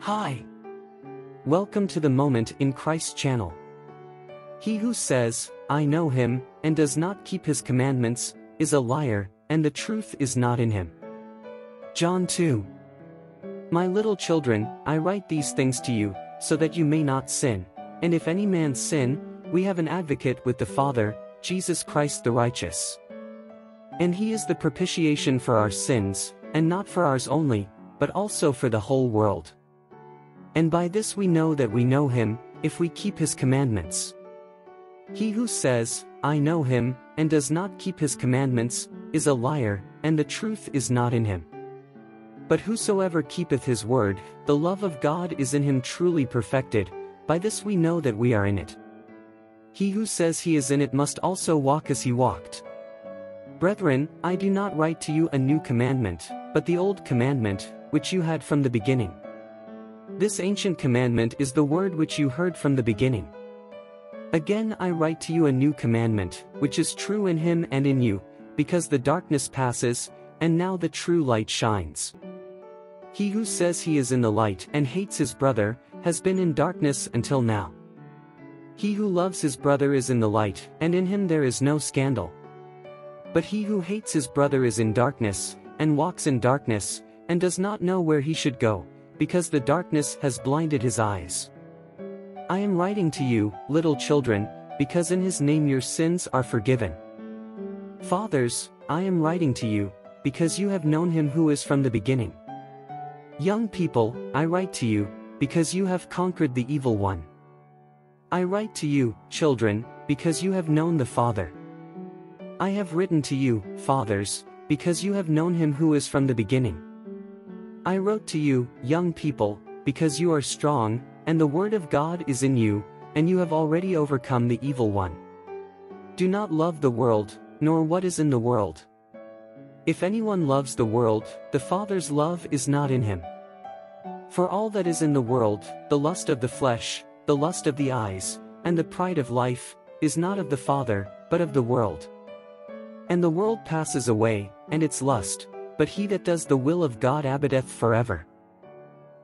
Hi. Welcome to the Moment in Christ channel. He who says, I know him, and does not keep his commandments, is a liar, and the truth is not in him. John 2. My little children, I write these things to you, so that you may not sin. And if any man sin, we have an advocate with the Father, Jesus Christ the righteous. And he is the propitiation for our sins, and not for ours only, but also for the whole world. And by this we know that we know him, if we keep his commandments. He who says, I know him, and does not keep his commandments, is a liar, and the truth is not in him. But whosoever keepeth his word, the love of God is in him truly perfected, by this we know that we are in it. He who says he is in it must also walk as he walked. Brethren, I do not write to you a new commandment, but the old commandment, which you had from the beginning. This ancient commandment is the word which you heard from the beginning. Again I write to you a new commandment, which is true in him and in you, because the darkness passes, and now the true light shines. He who says he is in the light and hates his brother, has been in darkness until now. He who loves his brother is in the light, and in him there is no scandal. But he who hates his brother is in darkness, and walks in darkness, and does not know where he should go, because the darkness has blinded his eyes. I am writing to you, little children, because in his name your sins are forgiven. Fathers, I am writing to you, because you have known him who is from the beginning. Young people, I write to you, because you have conquered the evil one. I write to you, children, because you have known the Father. I have written to you, fathers, because you have known him who is from the beginning. I wrote to you, young people, because you are strong, and the word of God is in you, and you have already overcome the evil one. Do not love the world, nor what is in the world. If anyone loves the world, the Father's love is not in him. For all that is in the world, the lust of the flesh, the lust of the eyes, and the pride of life, is not of the Father, but of the world. And the world passes away, and its lust, but he that does the will of God abideth forever.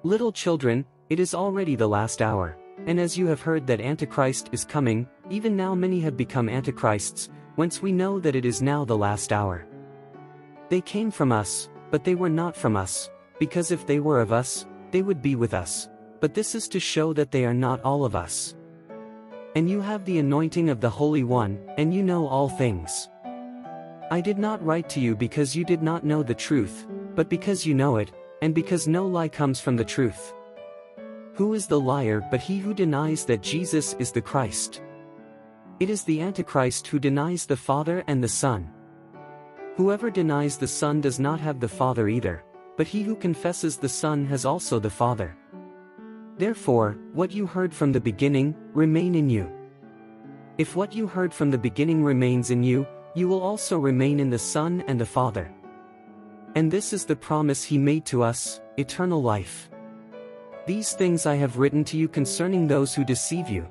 Little children, it is already the last hour, and as you have heard that Antichrist is coming, even now many have become Antichrists, whence we know that it is now the last hour. They came from us, but they were not from us, because if they were of us, they would be with us, but this is to show that they are not all of us. And you have the anointing of the Holy One, and you know all things. I did not write to you because you did not know the truth, but because you know it, and because no lie comes from the truth. Who is the liar but he who denies that Jesus is the Christ? It is the Antichrist who denies the Father and the Son. Whoever denies the Son does not have the Father either, but he who confesses the Son has also the Father. Therefore, what you heard from the beginning, remain in you. If what you heard from the beginning remains in you, you will also remain in the Son and the Father. And this is the promise he made to us, eternal life. These things I have written to you concerning those who deceive you.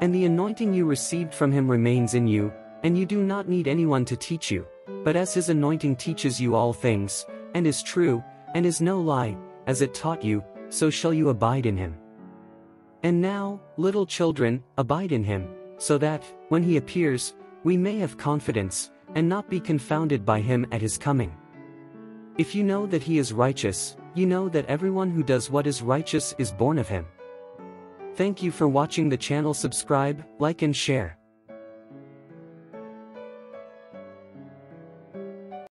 And the anointing you received from him remains in you, and you do not need anyone to teach you, but as his anointing teaches you all things, and is true, and is no lie, as it taught you, so shall you abide in him. And now, little children, abide in him, so that, when he appears, we may have confidence, and not be confounded by him at his coming. If you know that he is righteous, you know that everyone who does what is righteous is born of him. Thank you for watching the channel subscribe, like and share.